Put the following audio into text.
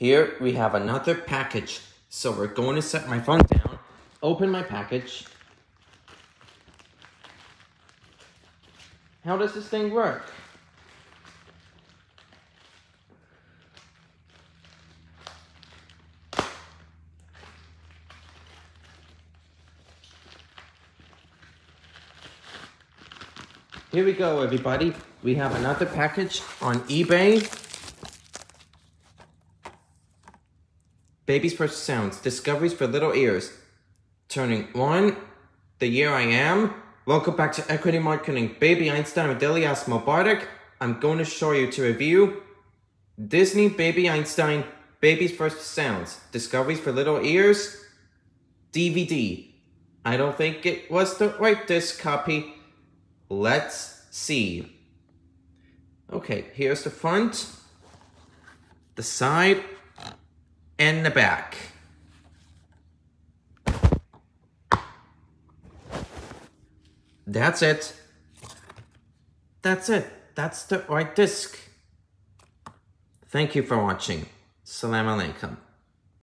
Here we have another package. So we're going to set my phone down, open my package. How does this thing work? Here we go, everybody. We have another package on eBay. Baby's First Sounds, Discoveries for Little Ears. Turning one, the year I am. Welcome back to Equity Marketing. Baby Einstein with Elyass. I'm going to show you to review Disney Baby Einstein, Baby's First Sounds, Discoveries for Little Ears, DVD. I don't think it was the right disc copy. Let's see. Okay, here's the front, the side, and the back. That's it. That's it. That's the right disc. Thank you for watching. Salam alaikum.